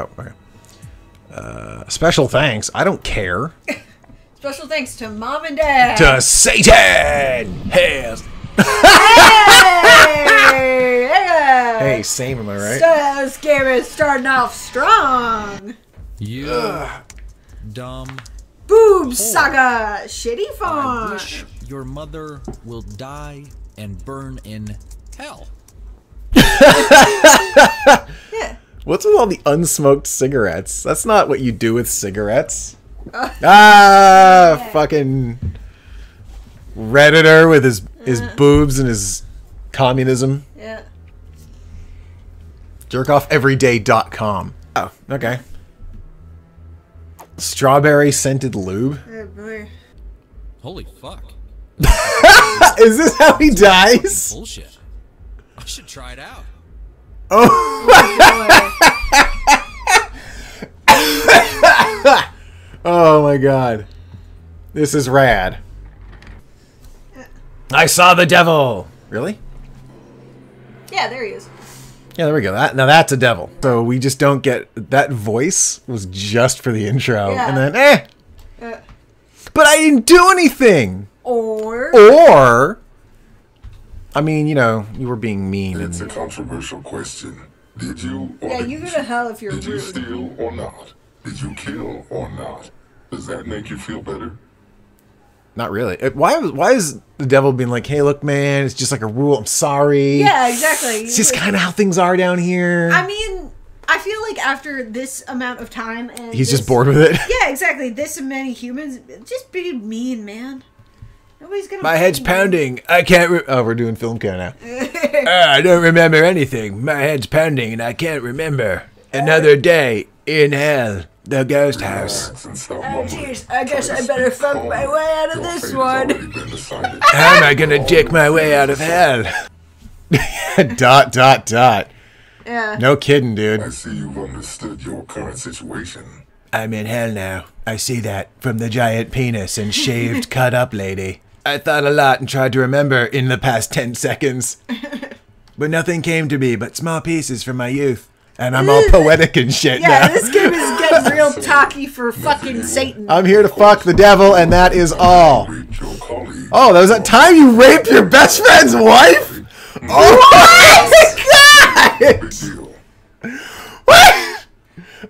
Oh, okay. Uh, special thanks. I don't care. Special thanks to mom and dad. To Satan! Hey! hey, hey, Hey, same, am I right? So this game is starting off strong. You dumb. Boob saga, shitty I wish your mother will die and burn in hell. Yeah. What's with all the unsmoked cigarettes? That's not what you do with cigarettes. ah, fucking redditor with his his boobs and his communism. Yeah. Jerkoffeveryday.com. Oh, okay. Strawberry scented lube. Oh, boy. Holy fuck. Is this how he dies? Bullshit. I should try it out. Oh oh my god. This is rad. I saw the devil. Really? Yeah, there he is. Yeah, there we go. That now that's a devil. So we just don't get that voice was just for the intro, Yeah. and then eh. Uh, But I didn't do anything. or Or, I mean, you know, you were being mean. It's a controversial question. Did you or yeah, did you go to hell if you're Did you steal or not? Did you kill or not? Does that make you feel better? not really. Why? Why is the devil being like, "Hey, look, man, it's just like a rule. I'm sorry. Yeah, exactly. It's just kind of how things are down here." I mean, I feel like after this amount of time, and He's this- just bored with it. Yeah, exactly. This many humans, just be mean, man. Nobody's gonna. My head's fucking- pounding. I can't. Re- oh, we're doing film care now. Ah, I don't remember anything. My head's pounding, and I can't remember. Another day in hell, the ghost house. Relax and stop Oh, jeez. I guess I better fuck my way out of this one. already been decided. How am I gonna dick my way out of hell? dot dot dot. Yeah. No kidding, dude. I see you've understood your current situation. I'm in hell now. I see that from the giant penis and shaved, cut up lady. I thought a lot and tried to remember in the past 10 seconds. But nothing came to me but small pieces from my youth. And I'm all poetic and shit Yeah, now. this game is getting real talky for fucking Satan. I'm here to fuck the devil, and that is all. Raped your colleague. Oh, that was that time you raped your best friend's wife? Oh my god! Big deal. What?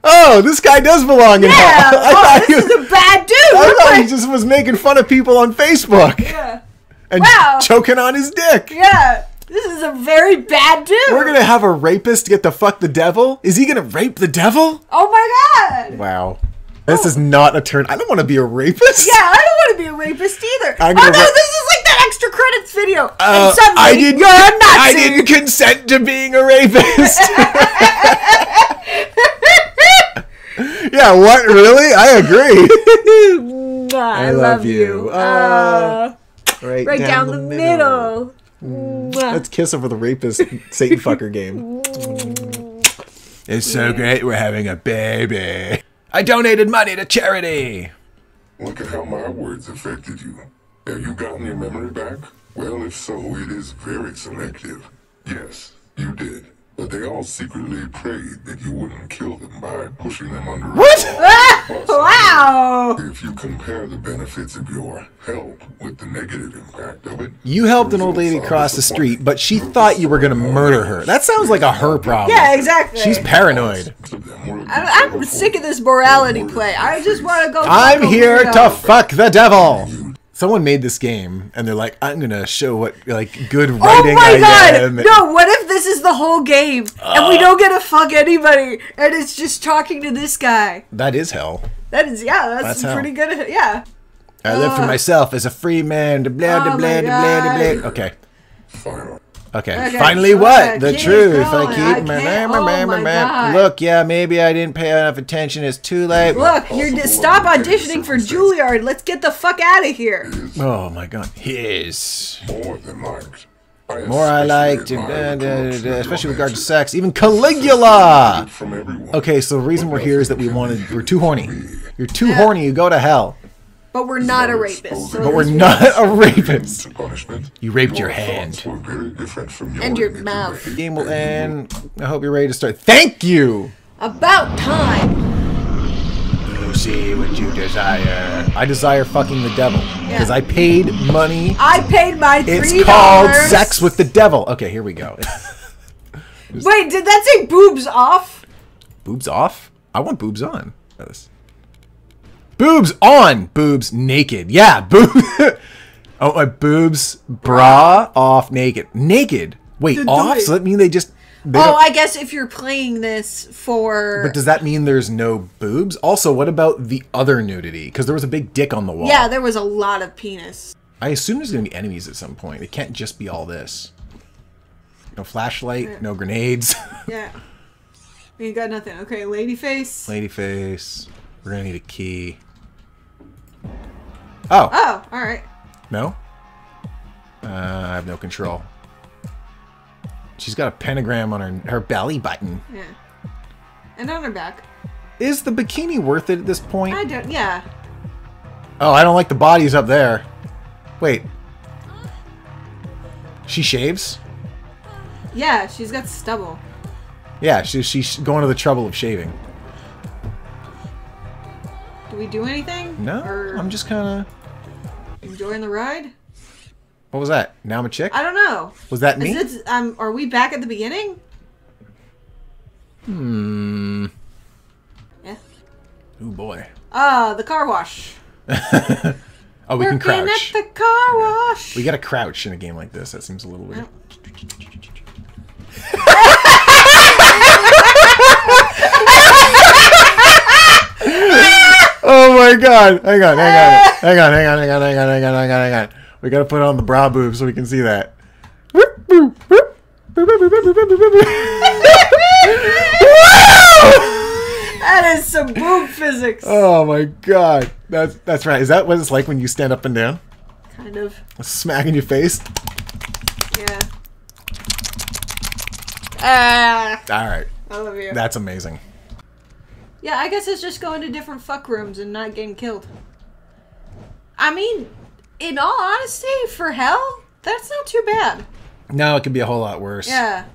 Oh, this guy does belong in yeah. hell. I Oh, thought, he this was, is a bad dude. I thought he just was making fun of people on Facebook yeah. and Wow. choking on his dick. Yeah. This is a very bad dude. We're gonna have a rapist get to fuck the devil? Is he gonna rape the devil? Oh my god. Wow. This is not a turn. I don't want to be a rapist. Yeah, I don't want to be a rapist either. I'm oh no, ra- this is like that extra credits video. Uh, and suddenly I didn't. you're a Nazi. I didn't consent to being a rapist. yeah. What? Really? I agree. I, love you. Uh, uh, right, right down, the middle. Mwah. Mm. Let's kiss over the rapist Satan fucker game. Mm. It's so great we're having a baby. I donated money to charity. Look at how my words affected you. Have you gotten your memory back? Well, if so, it is very selective. Yes, you did. But they all secretly prayed that you wouldn't kill them by pushing them under. a What? Wow. If you compare the benefits of your help with the negative impact of it, You helped an old lady cross the street, but she thought you were gonna murder her. That sounds like a her problem. Yeah, exactly. She's paranoid. to them were I'm, I'm sick of this morality play. I just want to go. I'm here to fuck the devil. Someone made this game, and they're like, "I'm gonna show what like good writing. Oh my I god! am." No, what if this is the whole game and we don't get to fuck anybody and it's just talking to this guy? That is hell. That is, yeah, that's, That's hell. pretty good. Yeah. I live for Uh. myself as a free man. Da blah Oh blah my blah blah. Okay. Fire. Okay. Okay, Finally, so what? The keep truth. I keep. I can't- oh my God. Look, yeah, maybe I didn't pay enough attention. It's too late. Look, you're stop auditioning for Juilliard. Let's get the fuck out of here. Oh my god. His. More than liked. I More I especially liked, admire the corruption of especially with regard to sex. Even Caligula. From. Okay, so the reason we're here is that we wanted. We're too horny. You're too Yeah. horny. You go to hell. But we're not a rapist. So But we're this- not a rapist. You raped your thoughts hand. were very different from And your yours. mouth. Game will end. I hope you're ready to start. Thank you. About time. You see what you desire. I desire fucking the devil. Because Yeah. I paid money. I paid my $3. It's called sex with the devil. Okay, here we go. Wait, did that say boobs off? boobs off? I want boobs on. Yes. Boobs on. Boobs naked. Yeah, boob. oh, my boobs bra off naked. Naked. Wait, off? So that mean they just. They Oh, I guess if you're playing this for but does that mean there's no boobs? Also, what about the other nudity? Because there was a big dick on the wall. yeah, there was a lot of penis. I assume there's gonna be enemies at some point. It can't just be all this. No flashlight, no grenades. Yeah. You got nothing. Okay, lady face. Lady face. We're gonna need a key. Oh, Oh, all right. no? Uh, I have no control. She's got a pentagram on her her belly button. Yeah. And on her back. Is the bikini worth it at this point? I don't. Yeah. Oh, I don't like the bodies up there. Wait. She shaves? Yeah, she's got stubble. Yeah, she, she's going to the trouble of shaving. Do we do anything? No, Or I'm just kind of. Enjoying the ride. What was that? Now I'm a chick? I don't know. Was that me? Is it, um, are we back at the beginning? Hmm. Yeah. Oh boy. Ah, the car wash. Oh, we can Working crouch. at the car wash. We gotta crouch in a game like this. That seems a little weird. oh my god! Hang on, hang on, hang on, hang on, hang on, hang on, hang on, hang on, hang on. We gotta put on the bra boob so we can see that. that is some boob physics. Oh my god, that's that's right. Is that what it's like when you stand up and down? Kind of. Smack in your face. Yeah. Ah, All right, I love you. that's amazing. Yeah, I guess it's just going to different fuck rooms and not getting killed. I mean, in all honesty, for hell, that's not too bad. No, it could be a whole lot worse. Yeah.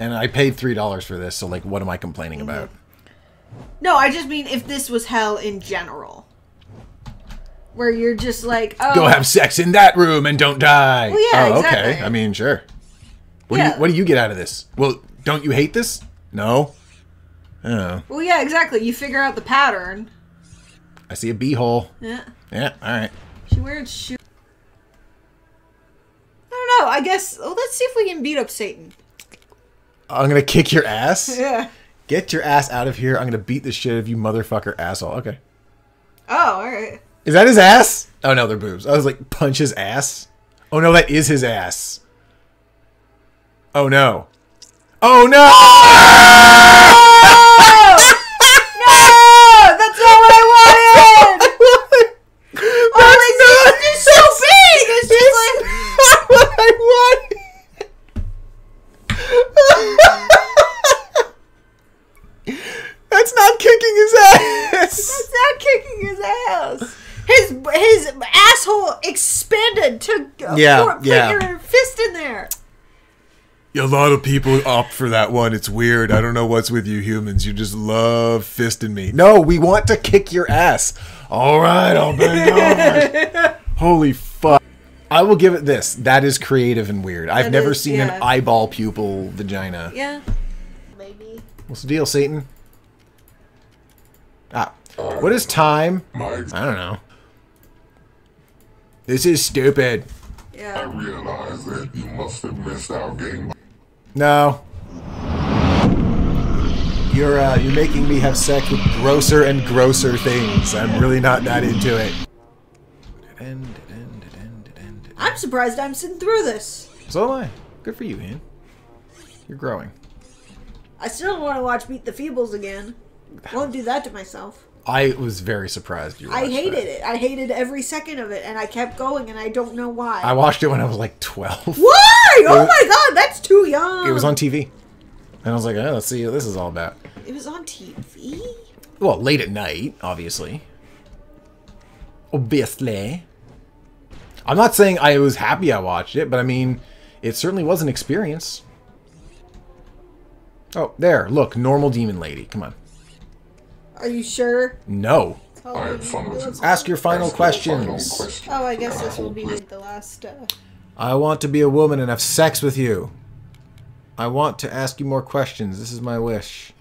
And I paid three dollars for this, so like, what am I complaining mm-hmm. about? No, I just mean if this was hell in general. Where you're just like, oh. Go have sex in that room and don't die. Well, yeah, oh, exactly. okay. I mean, sure. What do Yeah. you What do you get out of this? Well, don't you hate this? No. Oh, Well, yeah, exactly. You figure out the pattern. I see a beehole. Yeah. Yeah. All right. She wearing shoes. I don't know. I guess. Well, let's see if we can beat up Satan. I'm gonna kick your ass. Yeah. Get your ass out of here. I'm gonna beat the shit out of you, motherfucker, asshole. Okay. Oh, all right. Is that his ass? Oh no, they're boobs. I was like, punch his ass. Oh no, that is his ass. Oh no. Oh no! No, that's not what I wanted. oh, it's, it's just so big. It's just like. what I want. That's not kicking his ass. It's not kicking his ass. His his asshole expanded to uh, Yeah, put, put yeah. your fist in there. A lot of people opt for that one. It's weird. I don't know what's with you humans. You just love fisting me. No, we want to kick your ass. All right, I'll bend over. Holy fuck. I will give it this. That is creative and weird. I've That never is, seen yeah. an eyeball pupil vagina. Yeah. Maybe. What's the deal, Satan? Ah. What is time? I don't know. This is stupid. Yeah. I realize that you must have missed our game. No. You're uh, you're making me have sex with grosser and grosser things. I'm really not that into it. I'm surprised I'm sitting through this. So am I. Good for you, Ian. You're growing. I still want to watch Meet the Feebles again. Won't do that to myself. I was very surprised you. I hated that. it. I hated every second of it, and I kept going, and I don't know why. I watched it when I was like 12. why? Oh was- my god, that's too young. It was on TV. And I was like, oh, let's see what this is all about. It was on TV. Well, late at night, obviously. Obviously. I'm not saying I was happy I watched it, but I mean, it certainly was an experience. Oh, there. Look, normal demon lady. Come on. Are you sure? No. Oh, I had fun with you. Ask your final Ask your final questions. question. oh, I guess this will be the last. Uh... I want to be a woman and have sex with you. I want to ask you more questions. This is my wish.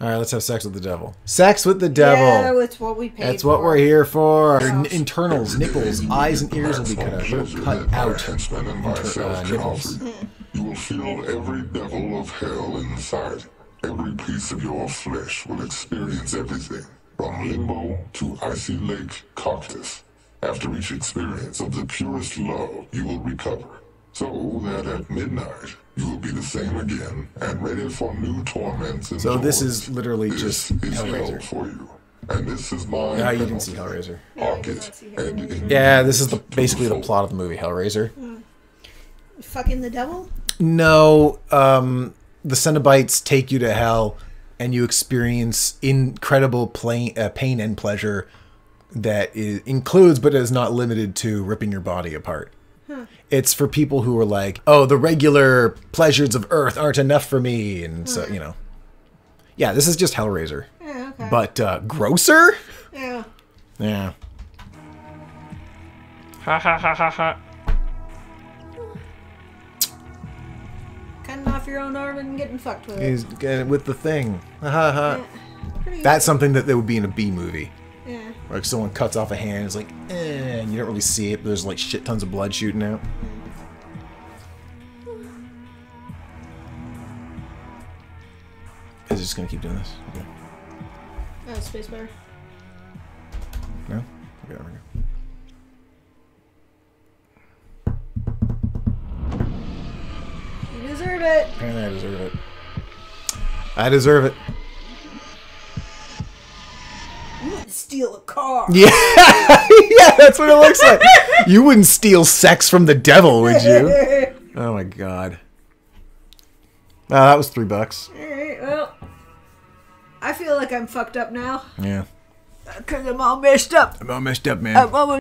All right, let's have sex with the devil. Sex with the devil. Yeah, it's what we paid. That's what we're here for. Your n- internals, nipples, eyes, and ears will be cut out. You're cut out. Inter- uh, nipples. you. You will feel every devil of hell inside. Every piece of your flesh will experience everything, from limbo to icy lake cactus. After each experience of the purest love, you will recover. So that at midnight, you will be the same again and ready for new torments and So this is literally This just is hell Hellraiser. for you. And this is my Yeah, you didn't see penalty. Hellraiser. Mark it and Yeah, this is the basically the plot of the movie Hellraiser. Fucking the devil. No, um, the Cenobites take you to hell, and you experience incredible plain, uh, pain and pleasure that is, includes, but is not limited to, ripping your body apart. It's for people who are like, oh, the regular pleasures of Earth aren't enough for me, and so you know. Yeah, this is just Hellraiser, Yeah. Okay. but uh, grosser. yeah. Yeah. Cutting off your own arm and getting fucked with it. He's getting with the thing. Ha ha ha. That's something that, that would be in a B movie. Yeah. Like someone cuts off a hand, it's like, eh, and you don't really see it, but there's like shit tons of blood shooting out. Is it just gonna keep doing this? Okay. Oh, spacebar. No? Okay, there we go. Apparently I deserve it. I deserve it. You wouldn't steal a car. Yeah, yeah, that's what it looks like. You wouldn't steal sex from the devil, would you? Oh my god. Oh, that was three bucks. Alright, well. I feel like I'm fucked up now. Yeah. Uh, because I'm all messed up. I'm all messed up, man. I'm almost